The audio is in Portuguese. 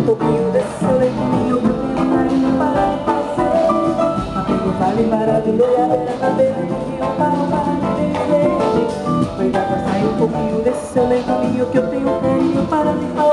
Um pouquinho desse seu leitinho Pro meu carinho para de fazer Amigo, vale maravilha Era é na beira do rio para o de beber Vem cá, sair um pouquinho desse seu leitinho Que eu tenho carinho para lhe fazer